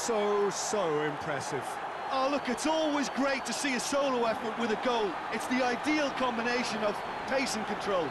so, so impressive. Oh, look, it's always great to see a solo effort with a goal. It's the ideal combination of pace and control.